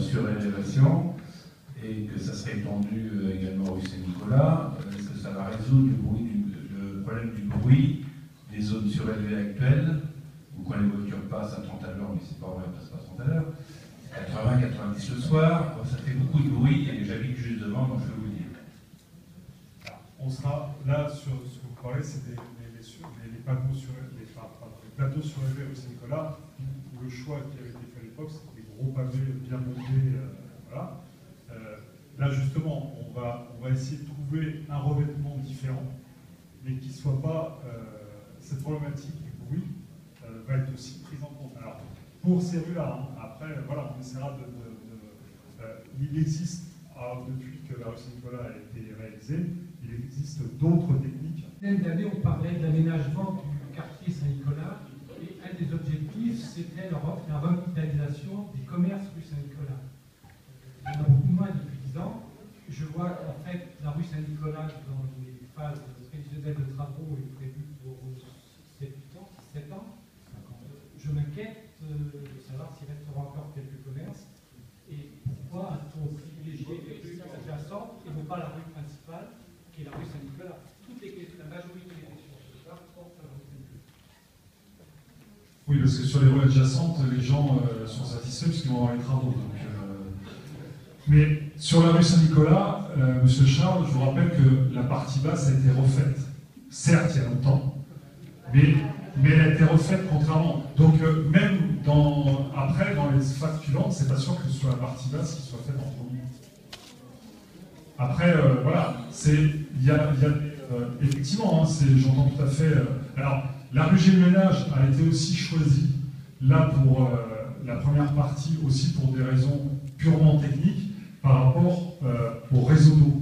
surélévation et que ça serait étendu euh, également rue Saint-Nicolas, est-ce que ça va résoudre le, problème du bruit des zones surélevées actuelles, où quand les voitures passent à 30 à l'heure, mais c'est pas vrai, elles passent pas à 30 à l'heure, 80, 90 le soir, ça fait beaucoup de bruit et j'habite juste devant, donc je peux vous dire. on sera là sur ce que vous parlez, c'est les, les, panneaux sur les, plateaux surélevés rue Saint-Nicolas, le choix qui avait été fait à l'époque, c'était des gros pavés bien montés, euh. Euh, là, justement, on va, on va essayer de trouver un revêtement différent, mais qui ne soit pas euh, cette problématique du bruit va être aussi prise en compte. Alors, pour ces rues-là, hein, après, voilà, on essaiera de. il existe, depuis que la rue Saint-Nicolas a été réalisée, il existe d'autres techniques. L'année on parlait d'aménagement du quartier Saint-Nicolas, et un des objectifs, la des commerces rue Saint-Nicolas. Il y en a beaucoup moins depuis 10 ans. Je vois qu'en fait, la rue Saint-Nicolas, dans les phases prévisionnelles de travaux, est prévue pour 7 ans. 7 ans. Je m'inquiète euh, de savoir s'il restera encore quelques commerces et pourquoi a-t-on privilégié les rues adjacentes et non pas la rue principale, qui est la rue Saint-Nicolas. la majorité des questions soir portent la rue Saint-Nicolas. Oui, parce que sur les rues adjacentes, les gens euh, puisqu'ils vont avoir les travaux. Mais sur la rue Saint-Nicolas, euh, Monsieur Charles, je vous rappelle que la partie basse a été refaite. Certes, il y a longtemps, mais, mais elle a été refaite contrairement. Donc euh, même dans, après, dans les phases suivantes, c'est pas sûr que ce soit la partie basse qui soit faite en premier. Après, euh, voilà, c'est, y a, effectivement, hein, j'entends tout à fait. alors, la rue Ménage a été aussi choisie là pour la première partie aussi pour des raisons purement techniques par rapport euh, au réseau d'eau.